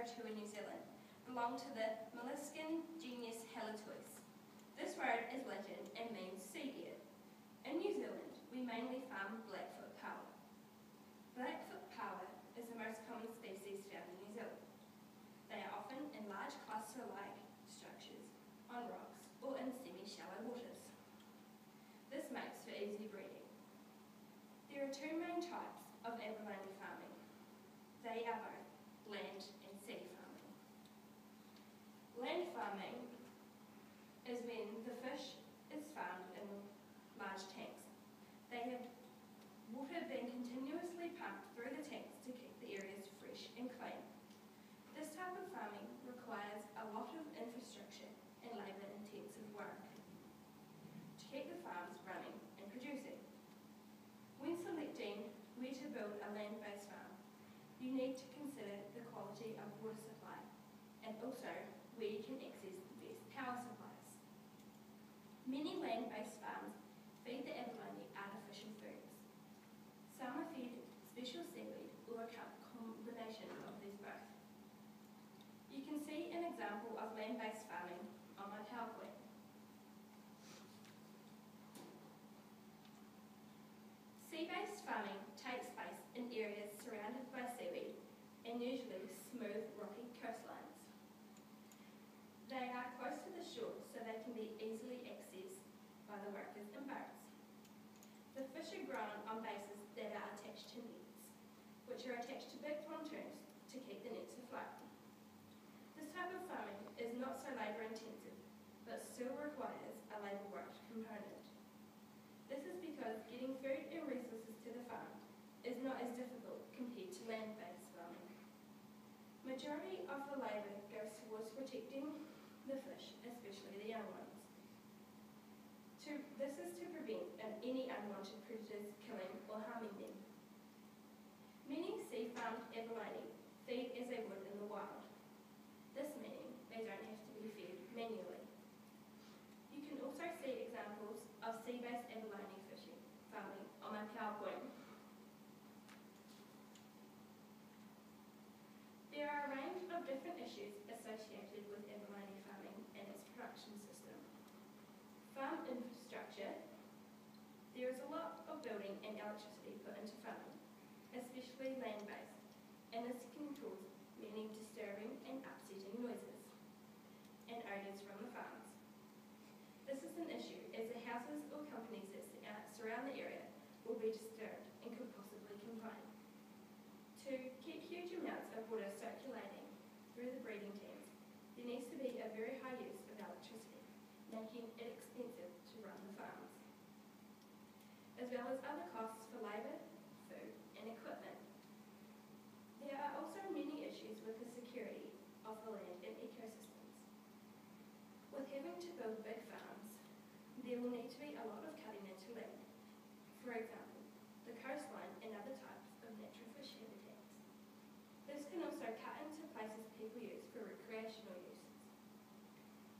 Rotorua, New Zealand, belong to the molluscan genus Haliotis. This word is legend and means sea deer. In New Zealand, we mainly farm Blackfoot paua. Blackfoot paua is the most common species found in New Zealand. They are often in large cluster-like structures on rocks or in semi-shallow waters. This makes for easy breeding. There are two main types of abalone farming. They are both land and sea farming. Land farming is when the fish is farmed in large tanks. They have water being continuously pumped through the tanks to keep the areas fresh and clean. This type of farming requires a lot of infrastructure and labour intensive work to keep the farms running and producing. When selecting where to build a land-based farm, you need to consider the quality of water supply and also where you can access the best power supplies. Many land-based farms feed the abalone artificial foods. Some are fed special seaweed or a combination of these both. You can see an example of land-based farming on my PowerPoint. Sea-based farming takes place in areas surrounded by seaweed and usually smooth rocky coastlines. They are close to the shore so they can be easily accessed by the workers in boats. The fish are grown on bases that are attached to nets, which are attached to big pontoons to keep the nets afloat. This type of farming is not so labour intensive, but still requires a labour work component. This is because getting food and resources to the farm is not as difficult compared to land-based farming. Majority of the labour goes towards protecting the fish, especially the young ones. To, this is to prevent um, any unwanted predators killing or harming them. Many sea-farmed abalone feed as they would in the wild. This meaning they don't have to be fed manually. You can also see examples of sea-based abalone fishing farming on my PowerPoint. There are a range of different issues associated with abalone farming and its production system. Farm infrastructure. There is a lot of building and electricity put into farming, especially land-based, and this can cause many disturbing and upsetting noises and odours from the farms. This is an issue as the houses or companies that uh, surround the area will be disturbed and could possibly complain. To keep huge amounts of water circulating through the breeding teams, there needs to be a very high use of electricity, making it expensive to run the farms, as well as other costs for labour, food and equipment. There are also many issues with the security of the land and ecosystems. With having to build big farms, there will need to be a lot of cutting into land. For example, the coastline and other types of natural fish habitats. This can also cut into places people use for recreational uses.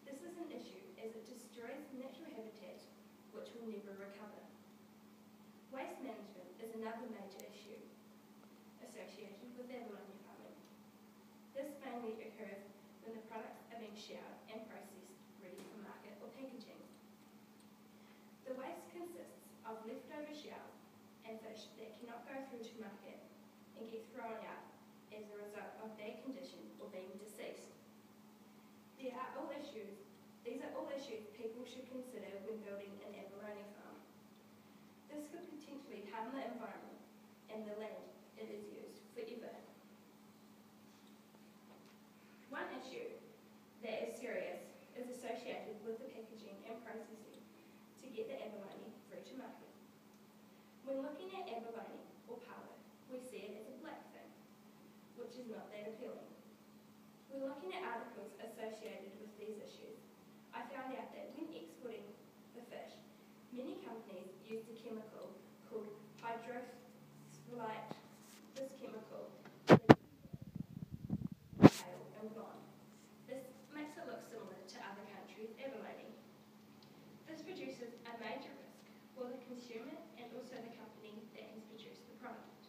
This is an issue as it destroys natural habitat which will never recover. Waste management is another major issue associated with abalone farming. This mainly occurs when the products are being showered and processed ready for market or packaging. The waste consists of leftover shells and fish that cannot go through to market and get thrown out as a result of their condition or being deceased. There are all issues, these are all issues people should consider when building an abalone farm. This could potentially harm the environment and the land it is used forever. One issue that is serious is associated with the packaging and processing to get the abalone through to market. When looking at abalone or paua, we see it as a black thing, which is not that appealing. When looking at articles associated with these issues, I found out that when exporting the fish, many companies use a chemical called hydroxylate. This chemical pale and blonde. This makes it look similar to other countries' abalone. This produces a major risk for the consumer and also the company that has produced the product.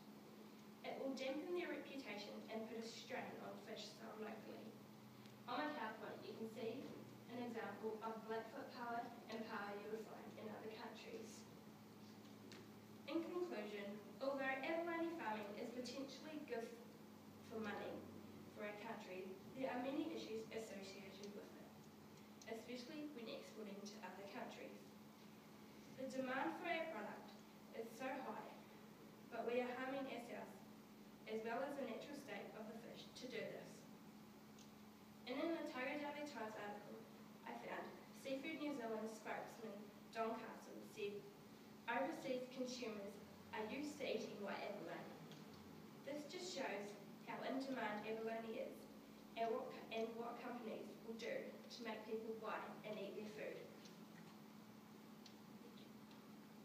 It will dampen their reputation and put a strain on fish supply can see an example of Blackfoot paua and paua you would find in other countries. In conclusion, although abalone farming is potentially good for money for our country, there are many issues associated with it, especially when exporting to other countries. The demand for our product is so high, but we are harming ourselves as well as the natural state of the fish to do this. In an Otago Daily Times article I found, Seafood New Zealand spokesman Don Carson said, overseas consumers are used to eating white abalone. This just shows how in demand abalone is and what, and what companies will do to make people buy and eat their food.